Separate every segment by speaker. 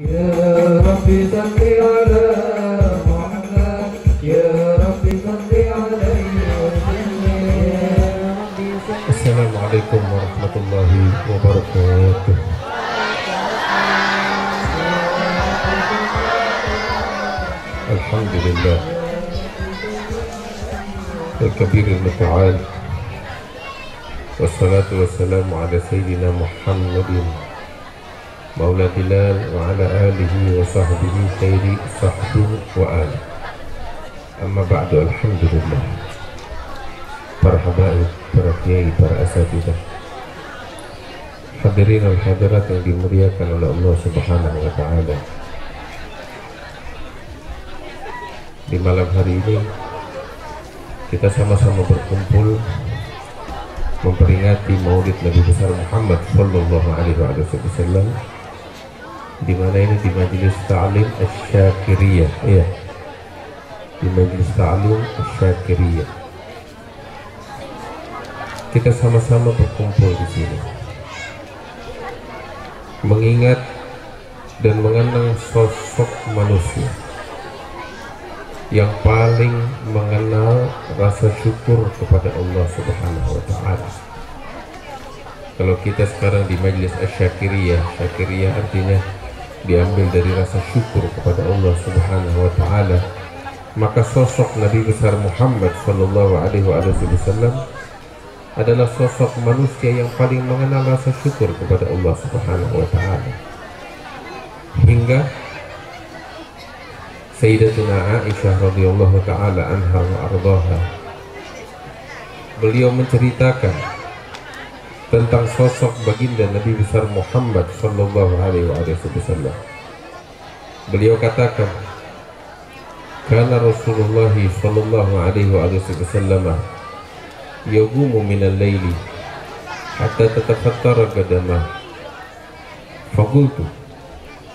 Speaker 1: يا ربي صل على محمد. يا ربي صل عليه وسلم
Speaker 2: Assalamualaikum warahmatullahi wabarakatuh. الحمد لله. الكبير المتعال. والصلاة والسلام على سيدنا محمد مولى بلال وعلى آله وصحبه خير صحبه وآله أما بعد الحمد لله para habaib, para kiai, para asatidah hadirin dan hadirat yang dimuliakan oleh Allah Subhanahu wa taala. Di malam hari ini kita sama-sama berkumpul memperingati Maulid Nabi besar Muhammad sallallahu alaihi wasallam di mana ini di Majelis Ta'lim Asy-Syakiriyah ya. Di Majelis Ta'lim Asy-Syakiriyah kita sama-sama berkumpul di sini mengingat dan mengenang sosok manusia yang paling mengenal rasa syukur kepada Allah Subhanahu wa taala. Kalau kita sekarang di majlis Asy-Syakiriyah, Syakiriyah artinya diambil dari rasa syukur kepada Allah Subhanahu wa taala, maka sosok Nabi besar Muhammad sallallahu alaihi wasallam adalah sosok manusia yang paling mengenal rasa syukur kepada Allah Subhanahu wa taala. Hingga Sayyidatuna Aisyah radhiyallahu taala anha wa ardhaha beliau menceritakan tentang sosok baginda Nabi besar Muhammad sallallahu alaihi wasallam. Beliau katakan, "Kana Rasulullah sallallahu alaihi wasallam يقوم من الليل حتى تتفتر قدمه فقلت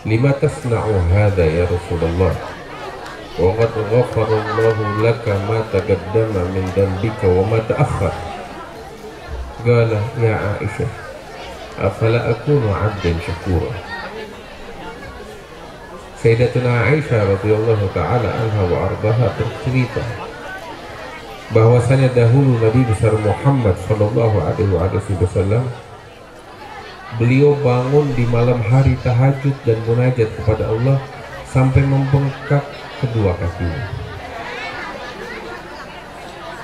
Speaker 2: لما تصنع هذا يا رسول الله وقد غفر الله لك ما تقدم من ذنبك وما تأخر قال يا عائشة أفلا أكون عبدا شكورا Sayyidatuna Aisyah radhiyallahu taala anha wa ardaha bercerita bahwasanya dahulu Nabi besar Muhammad Shallallahu Alaihi Wasallam beliau bangun di malam hari tahajud dan munajat kepada Allah sampai membengkak kedua kakinya.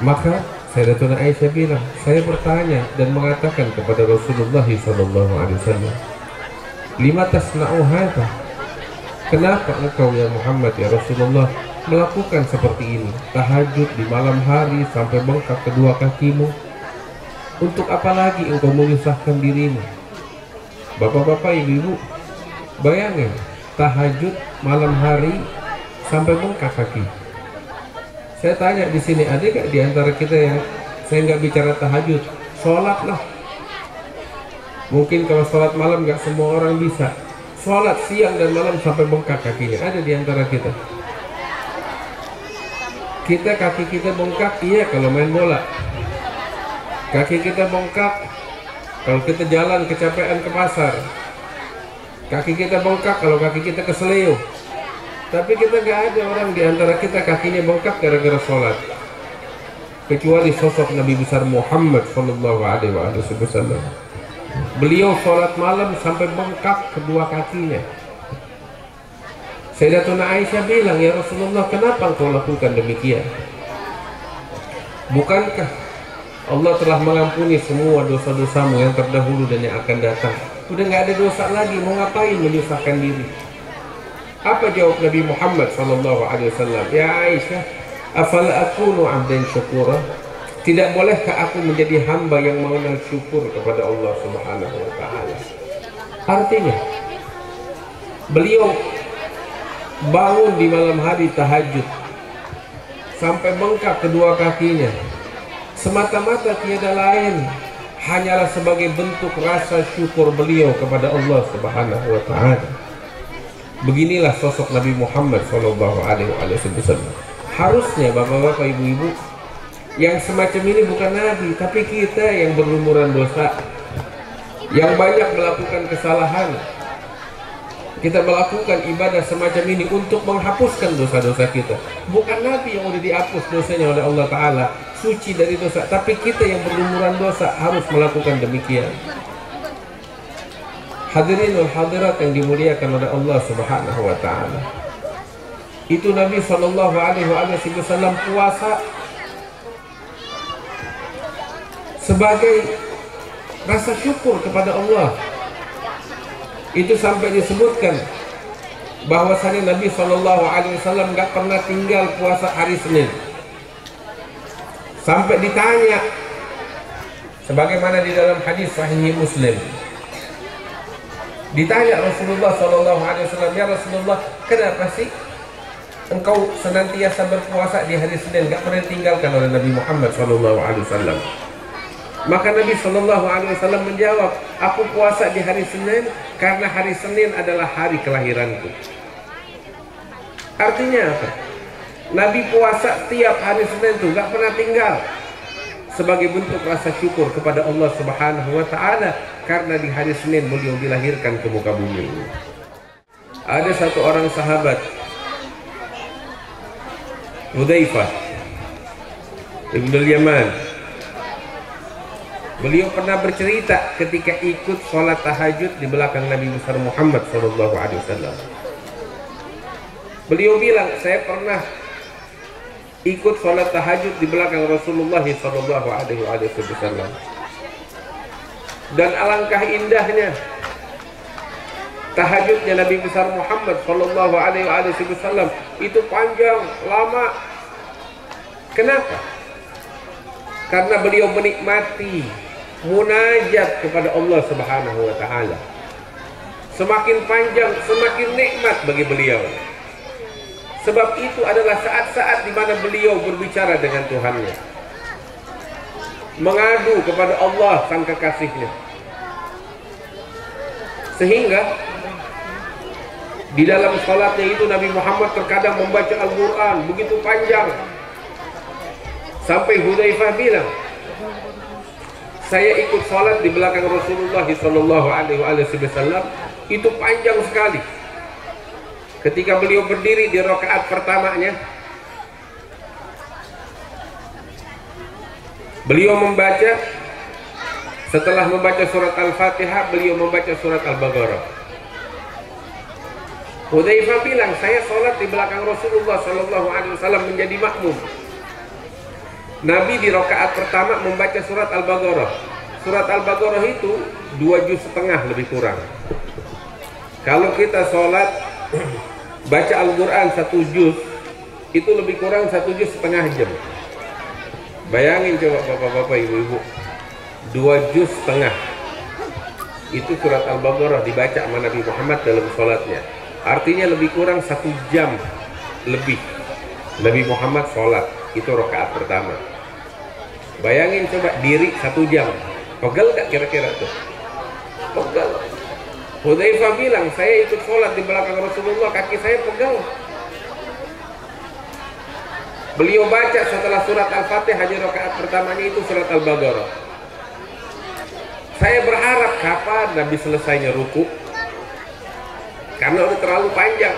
Speaker 2: Maka Sayyidatuna Aisyah bilang, saya bertanya dan mengatakan kepada Rasulullah Wasallam, lima tasna'u hadha? Kenapa engkau ya Muhammad ya Rasulullah melakukan seperti ini? Tahajud di malam hari sampai bengkak kedua kakimu? Untuk apa lagi engkau menyusahkan dirimu? Bapak-bapak ibu-ibu bayangin tahajud malam hari sampai bengkak kaki saya tanya di sini ada gak di antara kita yang saya nggak bicara tahajud? Sholat lah. Mungkin kalau sholat malam nggak semua orang bisa. Sholat siang dan malam sampai bengkak kakinya. Ada di antara kita. Kita kaki kita bengkak iya kalau main bola. Kaki kita bengkak kalau kita jalan kecapean ke pasar. Kaki kita bengkak kalau kaki kita keseleo tapi kita gak ada orang di antara kita kakinya bengkak gara-gara sholat kecuali sosok Nabi besar Muhammad Sallallahu Alaihi Wasallam beliau sholat malam sampai bengkak kedua kakinya Sayyidatuna Aisyah bilang, Ya Rasulullah, kenapa engkau lakukan demikian? Bukankah Allah telah mengampuni semua dosa-dosamu yang terdahulu dan yang akan datang? Udah nggak ada dosa lagi, mau ngapain menyusahkan diri? Apa jawab Nabi Muhammad sallallahu alaihi wasallam? Ya Aisyah, afala akunu 'abdan syukura? Tidak bolehkah aku menjadi hamba yang mengenal syukur kepada Allah Subhanahu wa taala? Artinya, beliau bangun di malam hari tahajud sampai bengkak kedua kakinya semata-mata tiada lain hanyalah sebagai bentuk rasa syukur beliau kepada Allah Subhanahu wa taala. Beginilah sosok Nabi Muhammad sallallahu alaihi wasallam. Harusnya Bapak-bapak, Ibu-ibu yang semacam ini bukan nabi, tapi kita yang berlumuran dosa, yang banyak melakukan kesalahan, kita melakukan ibadah semacam ini untuk menghapuskan dosa-dosa kita. Bukan Nabi yang udah dihapus dosanya oleh Allah Ta'ala suci dari dosa. Tapi kita yang berlumuran dosa harus melakukan demikian hadirin wal hadirat yang dimuliakan oleh Allah Subhanahu wa taala. Itu Nabi Shallallahu alaihi wasallam puasa sebagai rasa syukur kepada Allah. Itu sampai disebutkan bahwasanya Nabi Shallallahu Alaihi Wasallam nggak pernah tinggal puasa hari Senin. Sampai ditanya sebagaimana di dalam hadis Sahih Muslim ditanya Rasulullah Shallallahu Alaihi Wasallam ya Rasulullah kenapa sih engkau senantiasa berpuasa di hari Senin nggak pernah tinggalkan oleh Nabi Muhammad Shallallahu Alaihi Wasallam maka Nabi Shallallahu Alaihi Wasallam menjawab, aku puasa di hari Senin karena hari Senin adalah hari kelahiranku. Artinya apa? Nabi puasa tiap hari Senin itu nggak pernah tinggal sebagai bentuk rasa syukur kepada Allah Subhanahu Wa Taala karena di hari Senin beliau dilahirkan ke muka bumi. Ada satu orang sahabat, Hudzaifah Ibnu Yaman Beliau pernah bercerita ketika ikut sholat tahajud di belakang Nabi besar Muhammad Shallallahu Alaihi Wasallam. Beliau bilang, saya pernah ikut sholat tahajud di belakang Rasulullah Shallallahu. Dan alangkah indahnya tahajudnya Nabi besar Muhammad Shallallahu itu panjang, lama. Kenapa? Karena beliau menikmati munajat kepada Allah Subhanahu wa taala. Semakin panjang, semakin nikmat bagi beliau. Sebab itu adalah saat-saat di mana beliau berbicara dengan Tuhannya. Mengadu kepada Allah sang kekasihnya. Sehingga di dalam salatnya itu Nabi Muhammad terkadang membaca Al-Quran begitu panjang. Sampai Hudzaifah bilang, saya ikut sholat di belakang Rasulullah Shallallahu Alaihi Wasallam itu panjang sekali. Ketika beliau berdiri di rakaat pertamanya, beliau membaca setelah membaca surat Al-Fatihah, beliau membaca surat Al-Baqarah. Hudzaifah bilang, saya sholat di belakang Rasulullah Shallallahu Alaihi Wasallam menjadi makmum. Nabi di rakaat pertama membaca surat Al-Baqarah. Surat Al-Baqarah itu dua juz setengah lebih kurang. Kalau kita sholat baca Al-Quran satu juz itu lebih kurang satu juz setengah jam. Bayangin coba bapak-bapak ibu-ibu. Dua juz setengah. Itu surat Al-Baqarah dibaca sama Nabi Muhammad dalam sholatnya. Artinya lebih kurang satu jam lebih Nabi Muhammad sholat. Itu rakaat pertama. Bayangin coba diri satu jam. Pegel gak kira-kira tuh? Pegel Hudzaifah bilang saya ikut sholat di belakang Rasulullah kaki saya pegel beliau baca setelah surat Al-Fatihah di rakaat pertamanya itu surat Al-Baqarah saya berharap kapan Nabi selesainya ruku karena udah terlalu panjang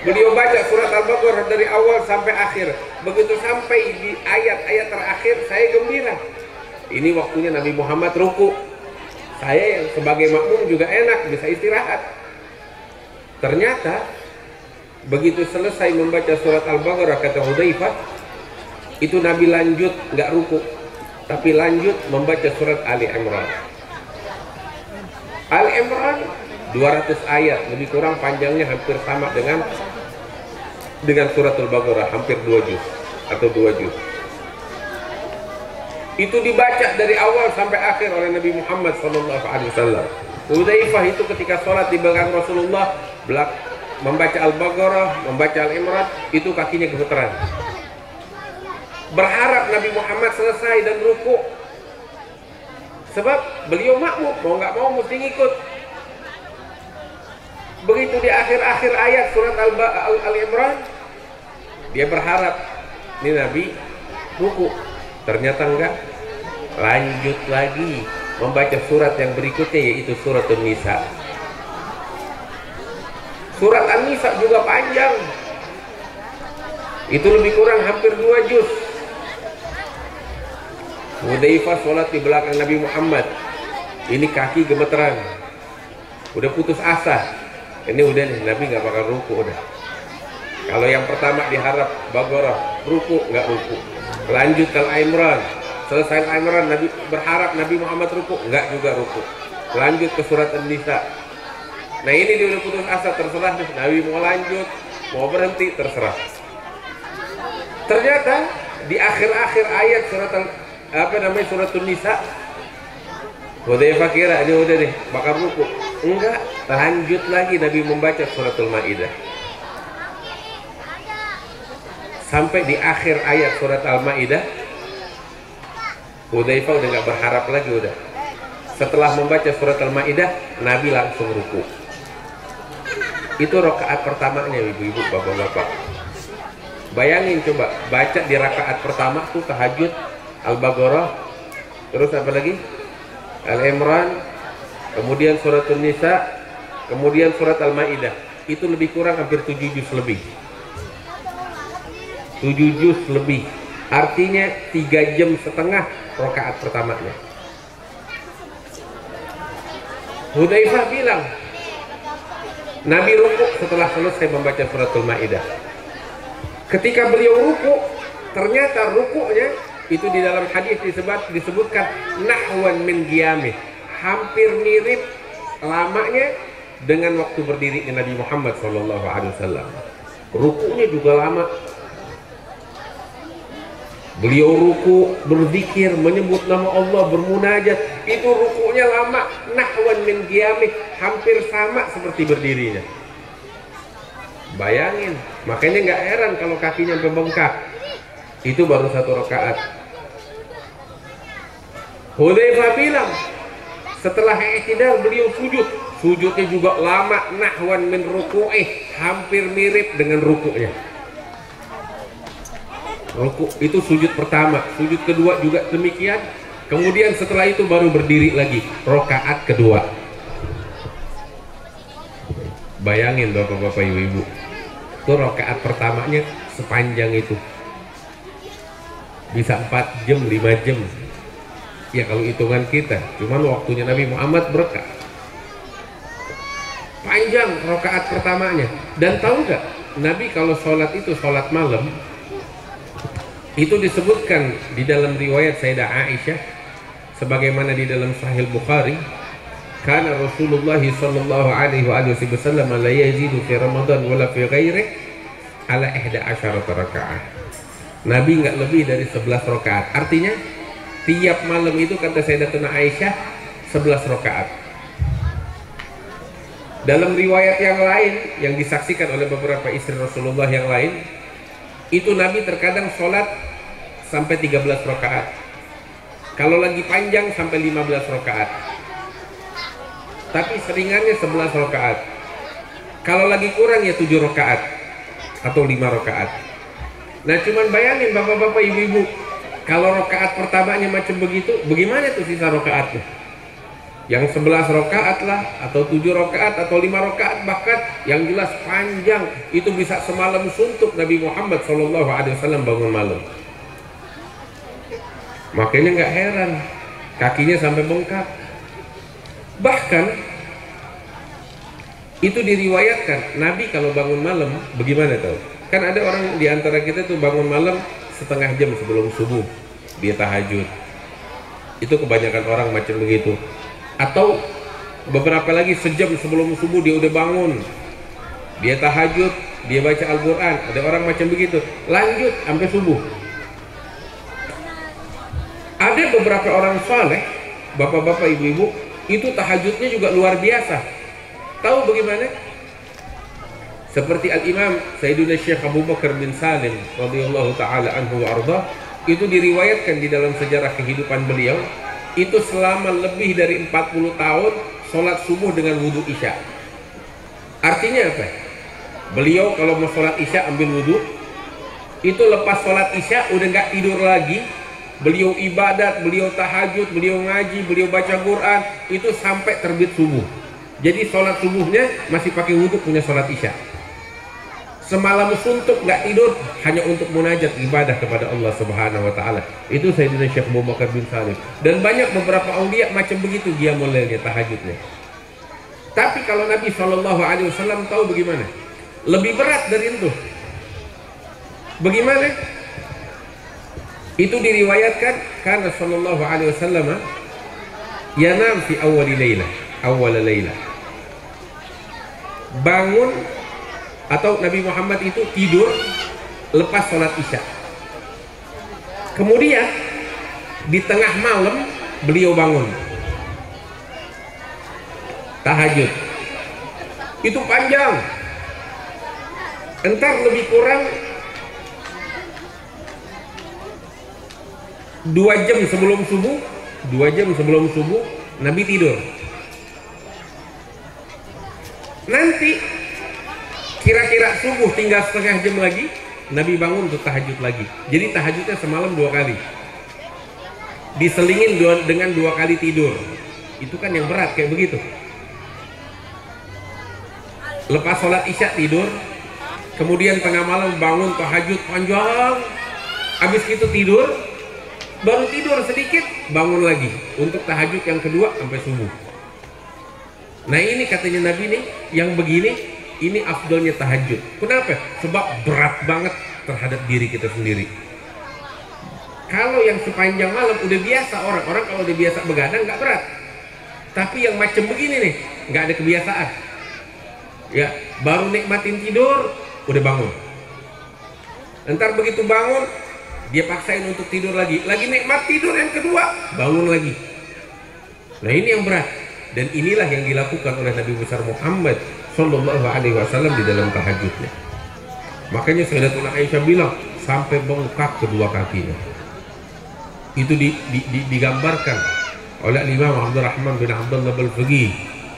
Speaker 2: Beliau baca surat Al-Baqarah dari awal sampai akhir. Begitu sampai di ayat-ayat terakhir, saya gembira. Ini waktunya Nabi Muhammad ruku. Saya yang sebagai makmum juga enak, bisa istirahat. Ternyata, begitu selesai membaca surat Al-Baqarah, kata Hudzaifah, itu Nabi lanjut, nggak ruku. Tapi lanjut membaca surat Ali Imran. Ali Imran 200 ayat lebih kurang panjangnya hampir sama dengan dengan surat Al-Baqarah hampir 2 juz atau 2 juz itu dibaca dari awal sampai akhir oleh Nabi Muhammad SAW Hudzaifah itu ketika sholat di belakang Rasulullah belak membaca Al-Baqarah, membaca Al-Imran itu kakinya gemeteran. Berharap Nabi Muhammad selesai dan ruku. Sebab beliau makmum mau nggak mau mesti ngikut. Begitu di akhir-akhir ayat surat Al-Imran dia berharap ini Nabi buku ternyata enggak lanjut lagi membaca surat yang berikutnya yaitu surat An-Nisa Surat An-Nisa juga panjang. Itu lebih kurang hampir dua juz. Hudzaifah sholat di belakang Nabi Muhammad. Ini kaki gemeteran. Udah putus asa. Ini udah nih, Nabi nggak bakal ruku udah. Kalau yang pertama diharap Bagorah, ruku nggak ruku. Lanjut ke Al-Imran. Selesai Al-Imran, Nabi berharap Nabi Muhammad ruku, nggak juga ruku. Lanjut ke surat An-Nisa. Nah ini dia udah putus asa, terserah nih. Nabi mau lanjut, mau berhenti, terserah. Ternyata di akhir-akhir ayat surat apa namanya surat An-Nisa Hudzaifah kira ini udah deh bakal ruku. Enggak, lanjut lagi Nabi membaca suratul Maidah. Sampai di akhir ayat surat Al-Maidah Hudzaifah udah nggak berharap lagi udah. Setelah membaca surat Al-Maidah, Nabi langsung ruku. Itu rakaat pertamanya ibu-ibu, bapak-bapak. Bayangin coba, baca di rakaat pertama tuh tahajud Al-Baqarah, terus apa lagi? Al-Imran, kemudian surat An-Nisa, kemudian surat Al-Maidah. Itu lebih kurang hampir 7 juz lebih. 7 juz lebih. Artinya 3 jam setengah rakaat pertamanya. Hudzaifah bilang, Nabi ruku setelah selesai membaca suratul Maidah. Ketika beliau ruku, ternyata rukunya itu di dalam hadis disebut disebutkan nahwan min qiyamih, hampir mirip lamanya dengan waktu berdiri Nabi Muhammad Wasallam. Rukunya juga lama. Beliau ruku, berzikir, menyebut nama Allah, bermunajat. Itu rukunya lama, nahwan min qiyamih, hampir sama seperti berdirinya. Bayangin, makanya nggak heran kalau kakinya sampai bengkak. Itu baru satu rakaat. Hudzaifah bilang, setelah i'tidal beliau sujud. Sujudnya juga lama, nahwan min ruku'ih, hampir mirip dengan ruku'nya. Ruku itu sujud pertama, sujud kedua juga demikian. Kemudian setelah itu baru berdiri lagi, rokaat kedua. Bayangin bapak-bapak ibu-ibu, itu rokaat pertamanya sepanjang itu. Bisa 4 jam, 5 jam. Ya kalau hitungan kita, cuman waktunya Nabi Muhammad berkah. Panjang rokaat pertamanya. Dan tahu nggak, Nabi kalau sholat itu sholat malam, itu disebutkan di dalam riwayat Sayyidah Aisyah sebagaimana di dalam Sahih Bukhari karena Rasulullah sallallahu alaihi wasallam la yazidu fi Ramadan wala fi ghairi ala 11 rakaat. Nabi nggak lebih dari 11 rakaat. Artinya tiap malam itu kata Sayyidatuna Aisyah 11 rakaat. Dalam riwayat yang lain yang disaksikan oleh beberapa istri Rasulullah yang lain itu Nabi terkadang sholat sampai 13 rakaat. Kalau lagi panjang sampai 15 rakaat. Tapi seringannya 11 rakaat. Kalau lagi kurang ya 7 rakaat atau 5 rakaat. Nah cuman bayangin bapak-bapak ibu-ibu kalau rakaat pertamanya macam begitu bagaimana tuh sisa rakaatnya yang 11 rakaat lah atau 7 rakaat atau 5 rakaat bahkan yang jelas panjang. Itu bisa semalam suntuk Nabi Muhammad SAW bangun malam. Makanya nggak heran kakinya sampai bengkak. Bahkan itu diriwayatkan Nabi kalau bangun malam bagaimana tahu? Kan ada orang di antara kita tuh bangun malam setengah jam sebelum subuh dia tahajud. Itu kebanyakan orang macam begitu atau beberapa lagi sejam sebelum subuh dia udah bangun. Dia tahajud dia baca Al-Quran. Ada orang macam begitu. Lanjut sampai subuh. Ada beberapa orang saleh bapak-bapak ibu-ibu itu tahajudnya juga luar biasa. Tahu bagaimana? Seperti Al-Imam Sayyidina Syekh Abu Bakar bin Salim radhiyallahu taala anhu wa itu diriwayatkan di dalam sejarah kehidupan beliau itu selama lebih dari 40 tahun sholat subuh dengan wudhu isya. Artinya apa? beliau kalau mau sholat isya ambil wudhu. Itu lepas sholat isya udah nggak tidur lagi. Beliau ibadat, beliau tahajud, beliau ngaji, beliau baca Quran. Itu sampai terbit subuh. Jadi sholat subuhnya masih pakai wudhu punya sholat isya. Semalam suntuk nggak tidur hanya untuk munajat ibadah kepada Allah Subhanahu Wa Taala. Itu Sayyidina Syekh Abu Bakar bin Salim. Dan banyak beberapa aulia macam begitu dia mulainya tahajudnya. Tapi kalau Nabi Shallallahu Alaihi Wasallam tahu bagaimana? Lebih berat dari itu. Bagaimana? Itu diriwayatkan karena Shallallahu Alaihi Wasallam yanam fi awwali laylah, awwal laylah. Bangun atau Nabi Muhammad itu tidur lepas sholat isya. Kemudian di tengah malam beliau bangun tahajud. Itu panjang. Entar lebih kurang dua jam sebelum subuh, dua jam sebelum subuh Nabi tidur. Nanti kira-kira subuh tinggal setengah jam lagi Nabi bangun untuk tahajud lagi. Jadi tahajudnya semalam dua kali. Diselingin dua, dengan dua kali tidur. Itu kan yang berat kayak begitu. Lepas sholat isya tidur kemudian tengah malam bangun tahajud panjang. Habis itu tidur baru tidur sedikit bangun lagi. Untuk tahajud yang kedua sampai subuh. Nah ini katanya Nabi nih yang begini ini afdolnya tahajud. Kenapa? sebab berat banget terhadap diri kita sendiri. Kalau yang sepanjang malam udah biasa orang orang kalau udah biasa begadang nggak berat. Tapi yang macam begini nih nggak ada kebiasaan. Ya baru nikmatin tidur udah bangun. Ntar begitu bangun dia paksain untuk tidur lagi. Lagi nikmat tidur yang kedua bangun lagi. Nah ini yang berat. Dan inilah yang dilakukan oleh Nabi besar Muhammad Shallallahu Alaihi Wasallam di dalam tahajudnya. Makanya Sayyidatuna Aisyah bilang sampai bengkak kedua kakinya. Itu di, di, di, digambarkan oleh Imam Abdurrahman bin Abdullah Al-Faqih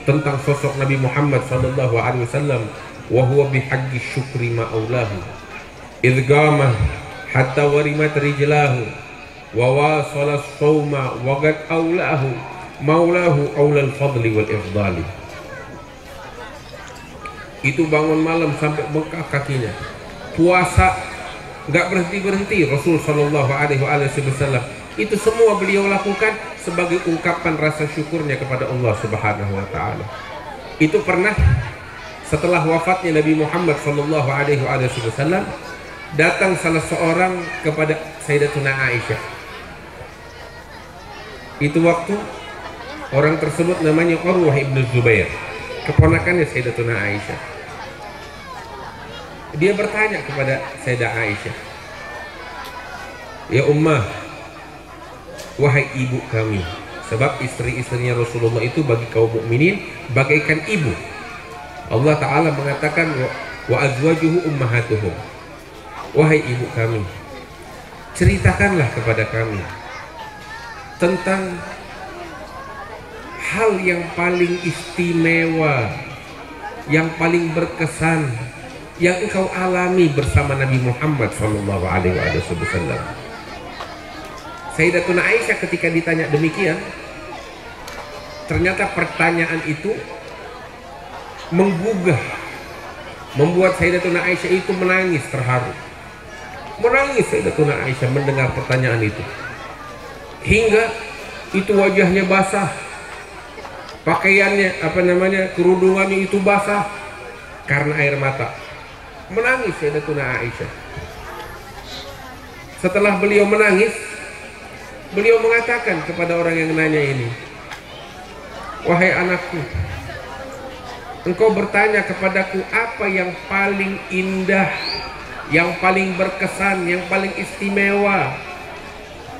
Speaker 2: tentang sosok Nabi Muhammad sallallahu alaihi wasallam wa huwa bihaqi syukri ma aulahu idh qama hatta warimat rijlahu wa wasala sawma wa qad aulahu maulahu aulal fadli wal ifdali itu bangun malam sampai bengkak kakinya. Puasa nggak berhenti berhenti Rasul Shallallahu Alaihi Wasallam. Itu semua beliau lakukan sebagai ungkapan rasa syukurnya kepada Allah Subhanahu Wa Taala. Itu pernah setelah wafatnya Nabi Muhammad Shallallahu Alaihi Wasallam datang salah seorang kepada Sayyidatuna Aisyah. Itu waktu orang tersebut namanya Urwah ibnu Zubair. Keponakannya Sayyidatuna Aisyah dia bertanya kepada Sayyidah Aisyah ya ummah wahai ibu kami sebab istri-istrinya Rasulullah itu bagi kaum mukminin bagaikan ibu. Allah Ta'ala mengatakan wa azwajuhu ummahatuhum. Wahai ibu kami ceritakanlah kepada kami tentang hal yang paling istimewa yang paling berkesan yang engkau alami bersama Nabi Muhammad Shallallahu Alaihi Wasallam. Sayyidatuna Aisyah ketika ditanya demikian, ternyata pertanyaan itu menggugah, membuat Sayyidatuna Aisyah itu menangis terharu. Menangis Sayyidatuna Aisyah mendengar pertanyaan itu. Hingga itu wajahnya basah, pakaiannya apa namanya kerudungannya itu basah karena air mata menangis Sayyidatuna Aisyah. Setelah beliau menangis beliau mengatakan kepada orang yang nanya ini wahai anakku engkau bertanya kepadaku apa yang paling indah yang paling berkesan yang paling istimewa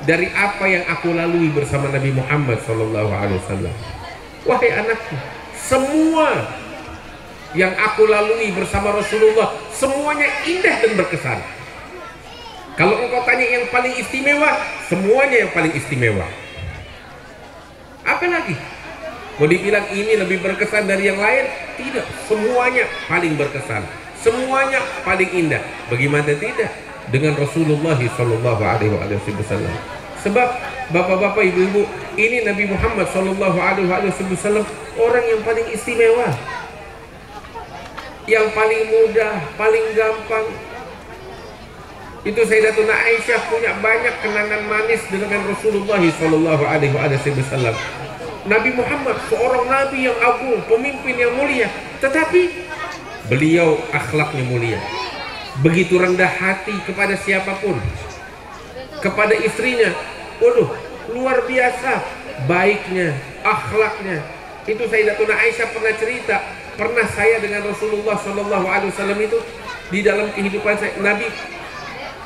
Speaker 2: dari apa yang aku lalui bersama Nabi Muhammad SAW wahai anakku semua yang aku lalui bersama Rasulullah semuanya indah dan berkesan. Kalau engkau tanya yang paling istimewa semuanya yang paling istimewa. Apa lagi? Mau dibilang ini lebih berkesan dari yang lain? Tidak semuanya paling berkesan. Semuanya paling indah. Bagaimana tidak? Dengan Rasulullah Shallallahu Sebab bapak-bapak, ibu-ibu, ini Nabi Muhammad Wasallam orang yang paling istimewa, yang paling mudah, paling gampang. Itu Sayyidatuna Aisyah punya banyak kenangan manis dengan Rasulullah Shallallahu Alaihi Wasallam. Nabi Muhammad seorang nabi yang agung, pemimpin yang mulia, tetapi beliau akhlaknya mulia. Begitu rendah hati kepada siapa pun. Kepada istrinya, waduh, luar biasa baiknya, akhlaknya. Itu Sayyidatuna Aisyah pernah cerita, pernah saya dengan Rasulullah Shallallahu Alaihi Wasallam itu di dalam kehidupan saya, Nabi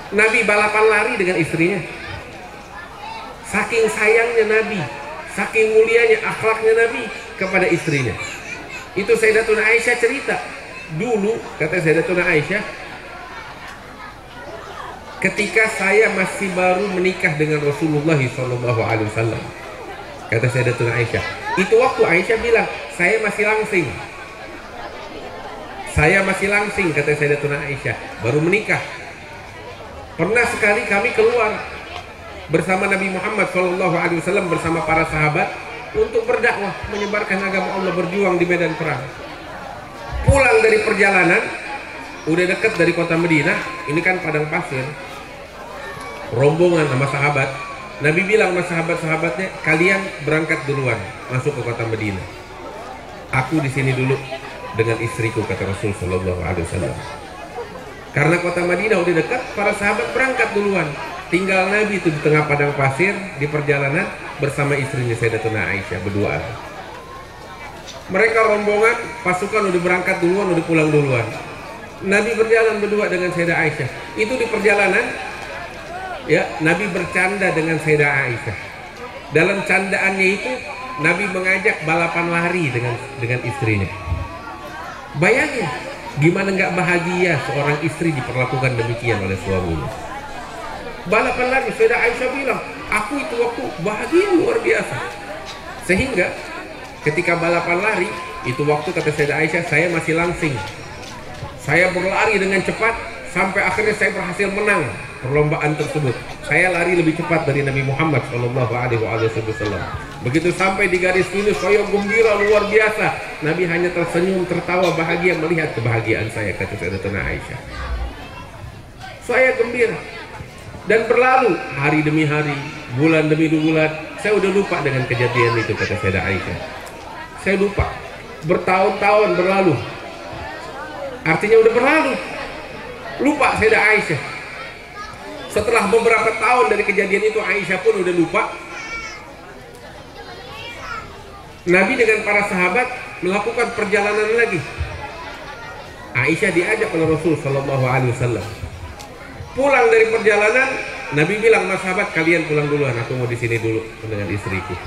Speaker 2: Nabi balapan lari dengan istrinya. Saking sayangnya Nabi, saking mulianya akhlaknya Nabi kepada istrinya. Itu Sayyidatuna Aisyah cerita. Dulu kata Sayyidatuna Aisyah, ketika saya masih baru menikah dengan Rasulullah Shallallahu Alaihi Wasallam, kata Sayyidatuna Aisyah, itu waktu Aisyah bilang saya masih langsing, saya masih langsing kata Sayyidatuna Aisyah, baru menikah. Pernah sekali kami keluar bersama Nabi Muhammad Wasallam bersama para sahabat untuk berdakwah menyebarkan agama Allah berjuang di medan perang. Pulang dari perjalanan, udah dekat dari kota Medina, ini kan padang pasir, rombongan sama sahabat. Nabi bilang sama sahabat-sahabatnya, kalian berangkat duluan masuk ke kota Medina. Aku di sini dulu dengan istriku kata Rasul Shallallahu Alaihi Wasallam. Karena kota Madinah udah dekat, para sahabat berangkat duluan. Tinggal Nabi itu di tengah padang pasir di perjalanan bersama istrinya Sayyidatuna Aisyah berdua. Mereka rombongan pasukan udah berangkat duluan, udah pulang duluan. Nabi berjalan berdua dengan Sayyidah Aisyah. Itu di perjalanan ya Nabi bercanda dengan Sayyidah Aisyah. Dalam candaannya itu Nabi mengajak balapan lari dengan dengan istrinya. Bayangin gimana nggak bahagia seorang istri diperlakukan demikian oleh suaminya. Balapan lari, Sayyidah Aisyah bilang, aku itu waktu bahagia luar biasa. Sehingga ketika balapan lari, itu waktu kata Sayyidah Aisyah, saya masih langsing. Saya berlari dengan cepat sampai akhirnya saya berhasil menang perlombaan tersebut. Saya lari lebih cepat dari Nabi Muhammad Shallallahu Alaihi Wasallam. Begitu sampai di garis finish, saya gembira luar biasa. Nabi hanya tersenyum, tertawa bahagia melihat kebahagiaan saya kata Sayyidatuna Aisyah. Saya gembira dan berlalu hari demi hari, bulan demi bulan. Saya udah lupa dengan kejadian itu kata Sayyidah Aisyah. Saya lupa. Bertahun-tahun berlalu. Artinya udah berlalu. Lupa Sayyidah Aisyah. Setelah beberapa tahun dari kejadian itu Aisyah pun udah lupa. Nabi dengan para sahabat melakukan perjalanan lagi. Aisyah diajak oleh Rasul Shallallahu Alaihi Wasallam. Pulang dari perjalanan, Nabi bilang mas sahabat kalian pulang duluan, aku mau di sini dulu dengan istriku.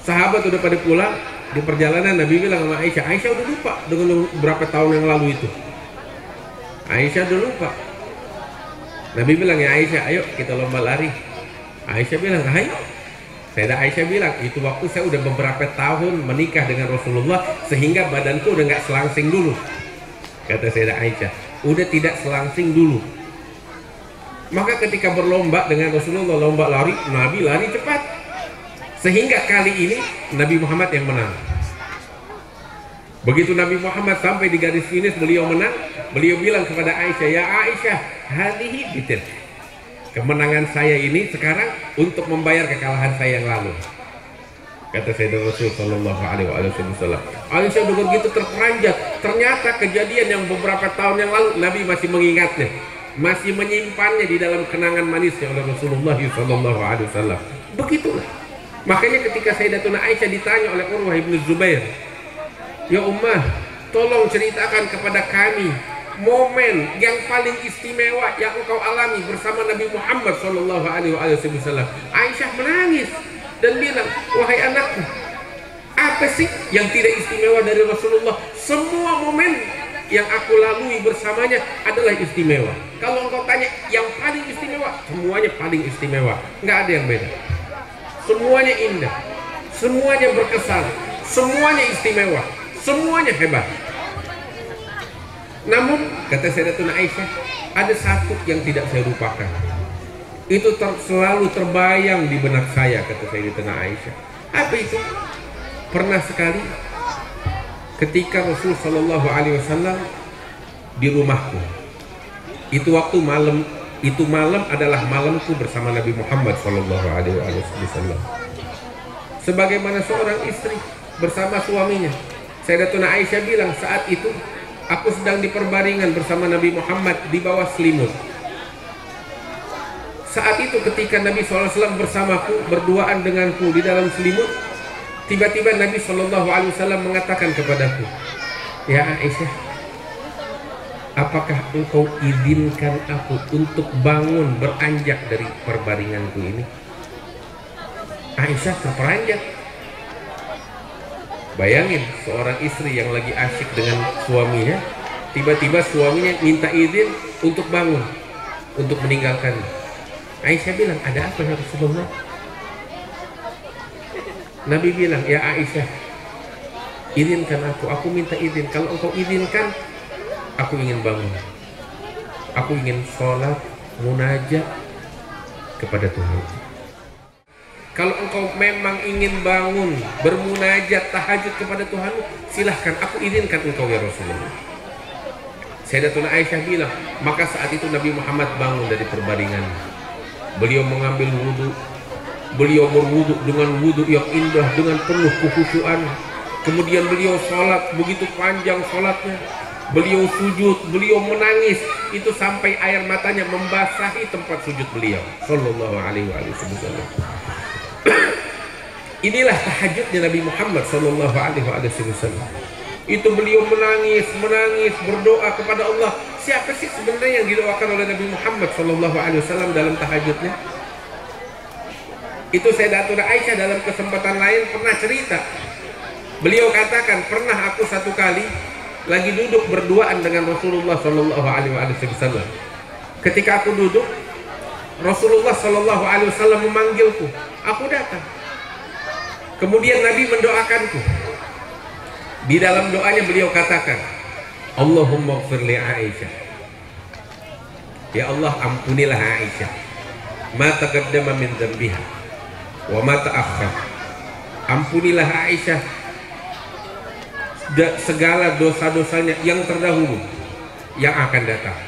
Speaker 2: Sahabat udah pada pulang di perjalanan, Nabi bilang sama Aisyah, Aisyah udah lupa dengan berapa tahun yang lalu itu. Aisyah udah lupa. Nabi bilang ya Aisyah, ayo kita lomba lari. Aisyah bilang, ayo. Sayyidah Aisyah bilang, itu waktu saya udah beberapa tahun menikah dengan Rasulullah sehingga badanku udah nggak selangsing dulu. Kata Sayyidah Aisyah, udah tidak selangsing dulu. Maka ketika berlomba dengan Rasulullah lomba lari, Nabi lari cepat. Sehingga kali ini Nabi Muhammad yang menang. Begitu Nabi Muhammad sampai di garis finish beliau menang, beliau bilang kepada Aisyah, "Ya Aisyah, hadihi bitil." Kemenangan saya ini sekarang untuk membayar kekalahan saya yang lalu. Kata Sayyidina Rasul Sallallahu Alaihi Wasallam. Aisyah udah begitu terperanjat. Ternyata kejadian yang beberapa tahun yang lalu Nabi masih mengingatnya, masih menyimpannya di dalam kenangan manisnya oleh Rasulullah Sallallahu Alaihi Wasallam. Begitulah. Makanya ketika Sayyidatuna Aisyah ditanya oleh Urwah ibnu Zubair, Ya Ummah, tolong ceritakan kepada kami momen yang paling istimewa yang engkau alami bersama Nabi Muhammad Shallallahu Alaihi Wasallam. Aisyah menangis dan bilang, wahai anakku, apa sih yang tidak istimewa dari Rasulullah? Semua momen yang aku lalui bersamanya adalah istimewa. Kalau engkau tanya yang paling istimewa, semuanya paling istimewa. Nggak ada yang beda. Semuanya indah, semuanya berkesan, semuanya istimewa, semuanya hebat. Namun kata Sayyidatuna Aisyah, ada satu yang tidak saya lupakan. itu ter- selalu terbayang di benak saya kata Sayyidatina Aisyah. Apa itu? Pernah sekali ketika Rasul Shallallahu Alaihi Wasallam di rumahku. Itu waktu malam itu malam adalah malamku bersama Nabi Muhammad Shallallahu Alaihi Wasallam. Sebagaimana seorang istri bersama suaminya Sayyidatuna Aisyah bilang saat itu aku sedang di perbaringan bersama Nabi Muhammad di bawah selimut. Saat itu ketika Nabi SAW bersamaku berduaan denganku di dalam selimut tiba-tiba Nabi SAW mengatakan kepadaku ya Aisyah apakah engkau izinkan aku untuk bangun beranjak dari perbaringanku ini? Aisyah terperanjat bayangin seorang istri yang lagi asyik dengan suaminya tiba-tiba suaminya minta izin untuk bangun untuk meninggalkan. Aisyah bilang ada apa ya Rasulullah? Nabi bilang ya Aisyah izinkan aku aku minta izin. Kalau engkau izinkan aku ingin bangun. Aku ingin sholat munajat kepada Tuhan kalau engkau memang ingin bangun bermunajat tahajud kepada Tuhan silahkan. Aku izinkan engkau ya Rasulullah. Sayyidatuna Aisyah bilang maka saat itu Nabi Muhammad bangun dari perbaringan. Beliau mengambil wudhu beliau berwudhu dengan wudhu yang indah dengan penuh kekhusyuan. Kemudian beliau sholat begitu panjang sholatnya. Beliau sujud beliau menangis. Itu sampai air matanya membasahi tempat sujud beliau. Sallallahu alaihi wasallam inilah tahajudnya Nabi Muhammad sallallahu alaihi wasallam itu beliau menangis menangis berdoa kepada Allah siapa sih sebenarnya yang didoakan oleh Nabi Muhammad sallallahu alaihi wasallam dalam tahajudnya itu Sayyidatuna Aisyah dalam kesempatan lain pernah cerita beliau katakan pernah aku satu kali lagi duduk berduaan dengan Rasulullah Shallallahu Alaihi Wasallam. Ketika aku duduk, Rasulullah Shallallahu Alaihi Wasallam memanggilku. Aku datang. Kemudian Nabi mendoakanku. Di dalam doanya beliau katakan, Allahumma firli Aisyah. Ya Allah ampunilah Aisyah. Ma taqaddama min dzambiha wa ma ta'akhkhar. Ampunilah Aisyah segala dosa-dosanya yang terdahulu yang akan datang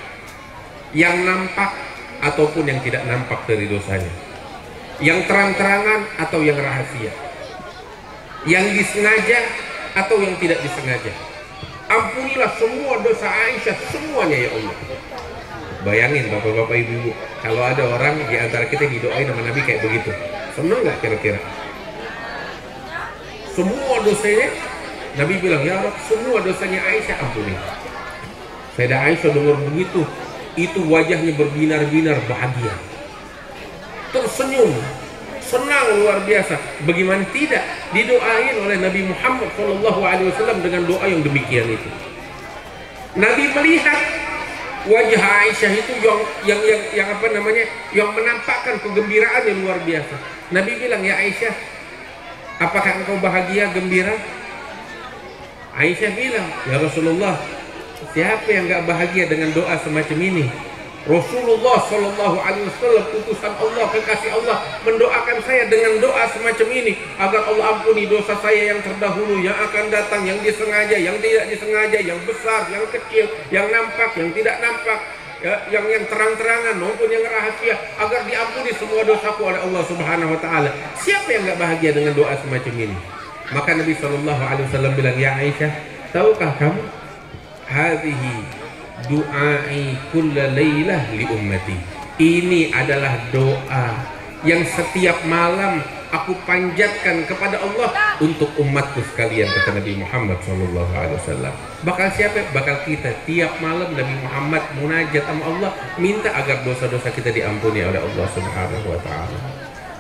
Speaker 2: yang nampak ataupun yang tidak nampak dari dosanya yang terang-terangan atau yang rahasia yang disengaja atau yang tidak disengaja ampunilah semua dosa Aisyah semuanya ya Allah bayangin bapak-bapak ibu-ibu kalau ada orang di antara kita didoain sama Nabi kayak begitu senang nggak kira-kira semua dosanya Nabi bilang, ya Rob, semua dosanya Aisyah ampuni. Sayyidah Aisyah dengar begitu, itu wajahnya berbinar-binar bahagia. Tersenyum, senang luar biasa. Bagaimana tidak didoain oleh Nabi Muhammad SAW dengan doa yang demikian itu. Nabi melihat wajah Aisyah itu yang yang yang, yang apa namanya yang menampakkan kegembiraan yang luar biasa. Nabi bilang ya Aisyah, apakah engkau bahagia gembira? Aisyah bilang, ya Rasulullah, siapa yang gak bahagia dengan doa semacam ini? Rasulullah Shallallahu Alaihi Wasallam utusan Allah kekasih Allah mendoakan saya dengan doa semacam ini. Agar Allah ampuni dosa saya yang terdahulu yang akan datang yang disengaja yang tidak disengaja yang besar yang kecil yang nampak yang tidak nampak ya, yang yang terang-terangan maupun yang rahasia. Agar diampuni semua dosaku oleh Allah Subhanahu Wa Taala. Siapa yang gak bahagia dengan doa semacam ini? Maka Nabi Shallallahu Alaihi Wasallam bilang ya Aisyah tahukah kamu? Hadhihi du'ai kulla laylah li ummati. Ini adalah doa yang setiap malam aku panjatkan kepada Allah untuk umatku sekalian kata Nabi Muhammad Shallallahu Alaihi Wasallam. Bakal siapa? Bakal kita. Tiap malam Nabi Muhammad munajat sama Allah minta agar dosa-dosa kita diampuni oleh Allah Subhanahu Wa Taala.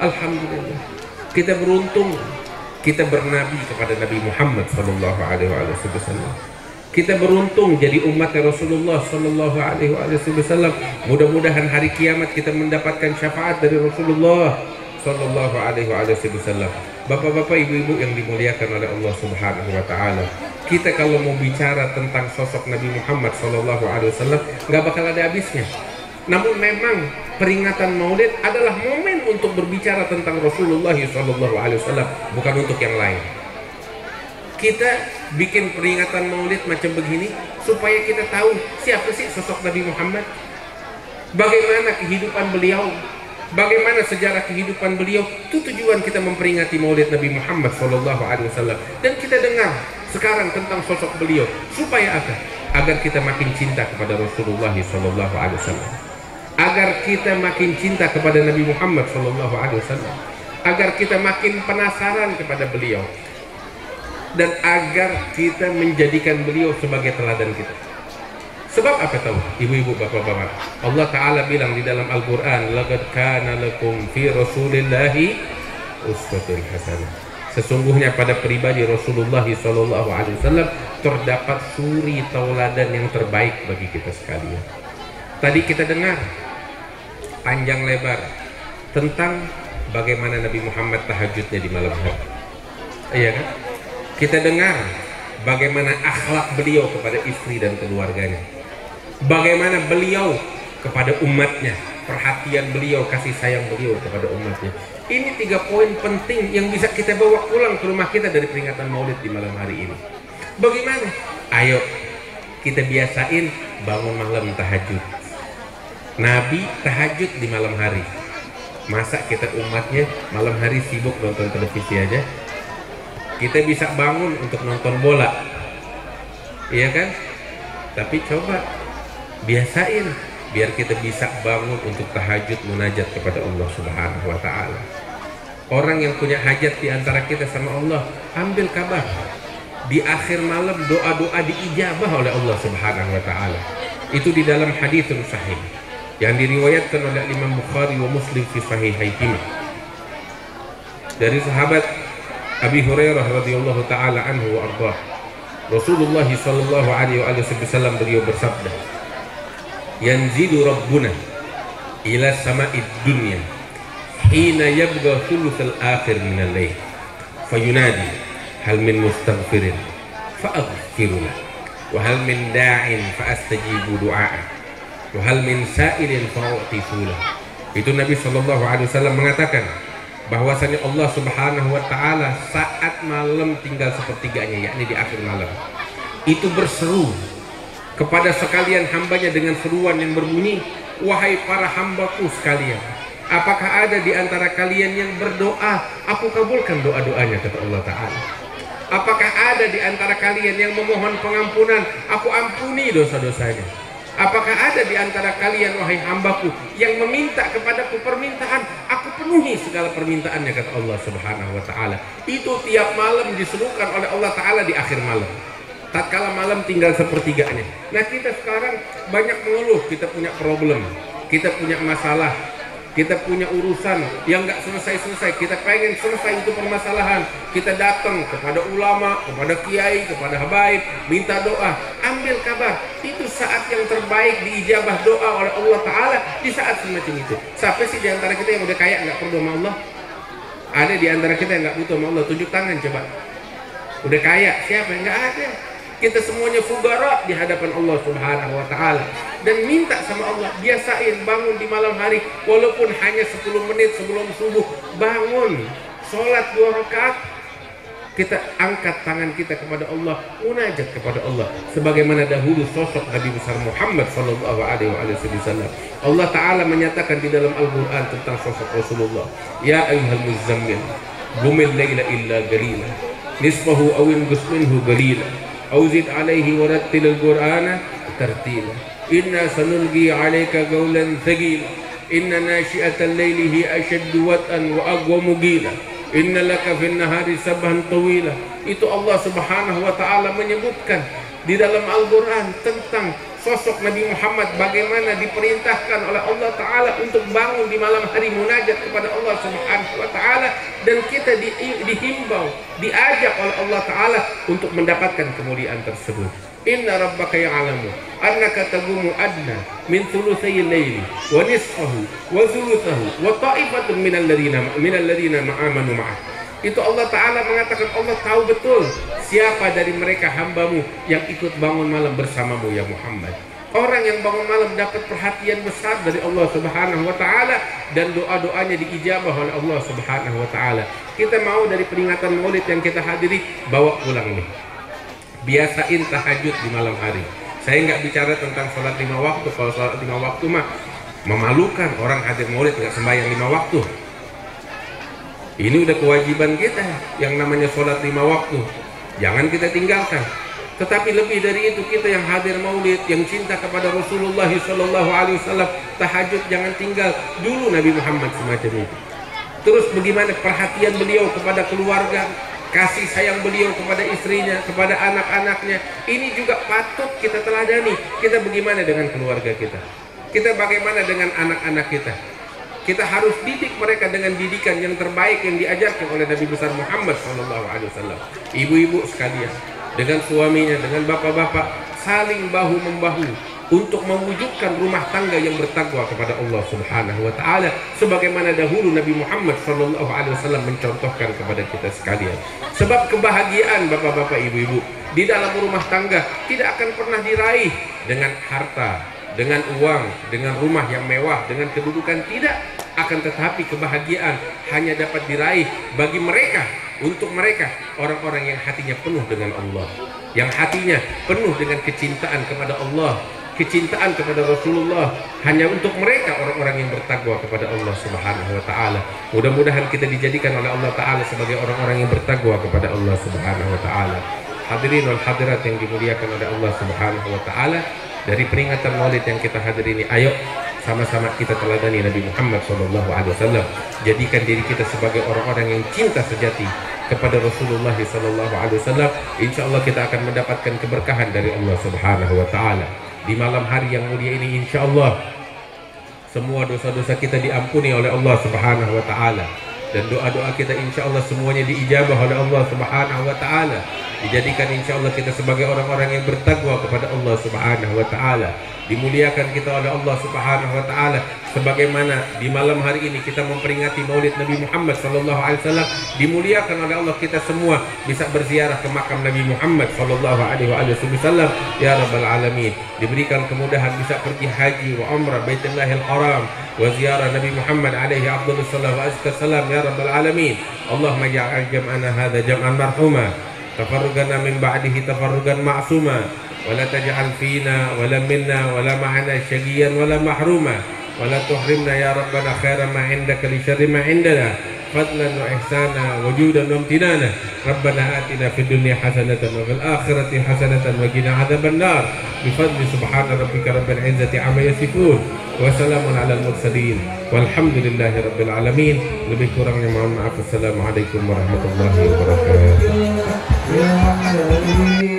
Speaker 2: Alhamdulillah. Kita beruntung. Kita bernabi kepada Nabi Muhammad Sallallahu Alaihi Wasallam. Kita beruntung jadi umat Rasulullah Sallallahu Alaihi Wasallam. Mudah-mudahan hari kiamat kita mendapatkan syafaat dari Rasulullah Sallallahu Alaihi Wasallam. Bapak-bapak, ibu-ibu yang dimuliakan oleh Allah Subhanahu Wa Taala. Kita kalau mau bicara tentang sosok Nabi Muhammad Sallallahu Alaihi Wasallam, nggak bakal ada habisnya. Namun memang peringatan Maulid adalah momen untuk berbicara tentang Rasulullah SAW, bukan untuk yang lain. Kita bikin peringatan Maulid macam begini supaya kita tahu siapa sih sosok Nabi Muhammad, bagaimana kehidupan beliau, bagaimana sejarah kehidupan beliau. Itu tujuan kita memperingati Maulid Nabi Muhammad SAW. Dan kita dengar sekarang tentang sosok beliau supaya apa? Agar kita makin cinta kepada Rasulullah SAW agar kita makin cinta kepada Nabi Muhammad SAW, agar kita makin penasaran kepada beliau, dan agar kita menjadikan beliau sebagai teladan kita. Sebab apa tahu, ibu-ibu, bapak-bapak? Allah Taala bilang di dalam Al-Qur'an, "Laqad kana lakum fi Rasulillahi uswatun hasanah." Sesungguhnya pada pribadi Rasulullah SAW terdapat suri tauladan yang terbaik bagi kita sekalian. Tadi kita dengar panjang lebar tentang bagaimana Nabi Muhammad tahajudnya di malam hari. Iya kan? Kita dengar bagaimana akhlak beliau kepada istri dan keluarganya. Bagaimana beliau kepada umatnya, perhatian beliau, kasih sayang beliau kepada umatnya. Ini tiga poin penting yang bisa kita bawa pulang ke rumah kita dari peringatan Maulid di malam hari ini. Bagaimana? Ayo kita biasain bangun malam tahajud Nabi tahajud di malam hari. Masa kita umatnya malam hari sibuk nonton televisi aja? Kita bisa bangun untuk nonton bola. Iya kan? Tapi coba biasain biar kita bisa bangun untuk tahajud munajat kepada Allah Subhanahu wa taala. Orang yang punya hajat di antara kita sama Allah, ambil kabar. Di akhir malam doa-doa diijabah oleh Allah Subhanahu wa taala. Itu di dalam hadis sahih yang diriwayatkan oleh Imam Bukhari wa Muslim fi sahihaihima dari sahabat Abi Hurairah radhiyallahu taala anhu wa Rasulullah sallallahu alaihi wasallam beliau bersabda yanzilu rabbuna ila sama'id dunya hina yabqa thuluth al-akhir min al-layl fayunadi hal min mustaghfirin fa aghfiru wa hal min da'in fa astajibu du'a'ah Wahal min sa'ilin fa'u'ti Itu Nabi Shallallahu Alaihi Wasallam mengatakan bahwasanya Allah Subhanahu Wa Taala saat malam tinggal sepertiganya, yakni di akhir malam, itu berseru kepada sekalian hambanya dengan seruan yang berbunyi, wahai para hambaku sekalian, apakah ada di antara kalian yang berdoa, aku kabulkan doa-doanya kata Allah Taala. Apakah ada di antara kalian yang memohon pengampunan, aku ampuni dosa-dosanya. Apakah ada di antara kalian wahai hambaku yang meminta kepadaku permintaan, aku penuhi segala permintaannya kata Allah Subhanahu wa taala. Itu tiap malam diserukan oleh Allah taala di akhir malam. Tatkala malam tinggal sepertiganya. Nah, kita sekarang banyak mengeluh, kita punya problem, kita punya masalah, kita punya urusan yang nggak selesai-selesai. Kita pengen selesai itu permasalahan. Kita datang kepada ulama kepada kiai kepada habaib minta doa. Ambil kabar. Itu saat yang terbaik diijabah doa oleh Allah Ta'ala di saat semacam itu. Siapa sih di antara kita yang udah kaya nggak perlu sama Allah. Ada di antara kita yang nggak butuh sama Allah. Tunjuk tangan coba. Udah kaya. Siapa? Nggak ada kita semuanya fugara di hadapan Allah Subhanahu wa taala. Dan minta sama Allah biasain bangun di malam hari walaupun hanya 10 menit sebelum subuh. Bangun sholat dua rakaat. Kita angkat tangan kita kepada Allah munajat kepada Allah. Sebagaimana dahulu sosok Nabi besar Muhammad sallallahu alaihi wasallam. Allah taala menyatakan di dalam Al-Qur'an tentang sosok Rasulullah. Ya ayyuhal muzammil qumil laila illa qalila nisfahu aw inqus minhu qalila auzid alaihi warattilil qur'ana tartila inna sanulqi alayka qawlan thaqil. inna nashi'atal layli hi ashaddu wat'an wa aqwamu qila inna laka fin nahari sabhan tawila itu Allah Subhanahu wa taala menyebutkan di dalam Al-Qur'an tentang sosok Nabi Muhammad bagaimana diperintahkan oleh Allah Ta'ala untuk bangun di malam hari munajat kepada Allah Subhanahu Wa Ta'ala dan kita di, dihimbau, diajak oleh Allah Ta'ala untuk mendapatkan kemuliaan tersebut. Inna rabbaka ya'lamu annaka tagumu adna min thulutsay al-layli wa nisfahu wa thuluthahu wa ta'ifatun min alladhina min alladhina ma'amanu ma'ah. Itu Allah Ta'ala mengatakan Allah tahu betul siapa dari mereka hambamu yang ikut bangun malam bersamamu ya Muhammad Orang yang bangun malam dapat perhatian besar dari Allah Subhanahu wa taala dan doa-doanya diijabah oleh Allah Subhanahu wa taala. Kita mau dari peringatan Maulid yang kita hadiri bawa pulang nih. Biasain tahajud di malam hari. Saya nggak bicara tentang sholat lima waktu. Kalau sholat lima waktu mah memalukan orang hadir Maulid nggak sembahyang lima waktu. Ini udah kewajiban kita yang namanya sholat lima waktu. Jangan kita tinggalkan. Tetapi lebih dari itu kita yang hadir maulid, yang cinta kepada Rasulullah Sallallahu Alaihi Wasallam, tahajud jangan tinggal. Dulu Nabi Muhammad semacam itu. Terus bagaimana perhatian beliau kepada keluarga, kasih sayang beliau kepada istrinya, kepada anak-anaknya. Ini juga patut kita teladani. Kita bagaimana dengan keluarga kita? Kita bagaimana dengan anak-anak kita? Kita harus didik mereka dengan didikan yang terbaik yang diajarkan oleh Nabi besar Muhammad SAW. Ibu-ibu sekalian, dengan suaminya, dengan bapak-bapak, saling bahu membahu untuk mewujudkan rumah tangga yang bertakwa kepada Allah Subhanahu wa taala sebagaimana dahulu Nabi Muhammad wasallam mencontohkan kepada kita sekalian. Sebab kebahagiaan Bapak-bapak, Ibu-ibu di dalam rumah tangga tidak akan pernah diraih dengan harta, dengan uang, dengan rumah yang mewah, dengan kedudukan tidak akan tetapi kebahagiaan hanya dapat diraih bagi mereka untuk mereka orang-orang yang hatinya penuh dengan Allah yang hatinya penuh dengan kecintaan kepada Allah kecintaan kepada Rasulullah hanya untuk mereka orang-orang yang bertakwa kepada Allah Subhanahu wa taala. Mudah-mudahan kita dijadikan oleh Allah taala sebagai orang-orang yang bertakwa kepada Allah Subhanahu wa taala. Hadirin wal hadirat yang dimuliakan oleh Allah Subhanahu wa taala, dari peringatan Maulid yang kita hadiri ini, ayo sama-sama kita teladani Nabi Muhammad SAW. Jadikan diri kita sebagai orang-orang yang cinta sejati kepada Rasulullah SAW. Insya Allah kita akan mendapatkan keberkahan dari Allah Subhanahu Wa Taala di malam hari yang mulia ini. Insya Allah semua dosa-dosa kita diampuni oleh Allah Subhanahu Wa Taala dan doa-doa kita insya Allah semuanya diijabah oleh Allah Subhanahu Wa Taala dijadikan insya Allah kita sebagai orang-orang yang bertakwa kepada Allah Subhanahu Wa Taala. Dimuliakan kita oleh Allah Subhanahu wa taala. Sebagaimana di malam hari ini kita memperingati Maulid Nabi Muhammad sallallahu alaihi wasallam dimuliakan oleh Allah kita semua bisa berziarah ke makam Nabi Muhammad sallallahu alaihi wasallam. Ya rabbal alamin diberikan kemudahan bisa pergi haji wa umrah Baitullahil Haram wa ziarah Nabi Muhammad alaihi afdhalus salatu wa salam. Ya rabbal alamin Allahumma ja'al jam'ana hadha jam'an marhuma tafarrugana min ba'dihi tafarrugan ma'suma ولا تجعل فينا ولا منا ولا معنا شقيا ولا محروما ولا تحرمنا يا ربنا خير ما عندك لشر ما عندنا فضلا وإحسانا وجودا وامتنانا ربنا آتنا في الدنيا حسنة وفي الآخرة حسنة وقنا عذاب النار بفضل سبحان ربك رب العزة عما يصفون وسلام على المرسلين والحمد لله رب العالمين lebih kurangnya mohon maaf Assalamualaikum warahmatullahi wabarakatuh
Speaker 1: يا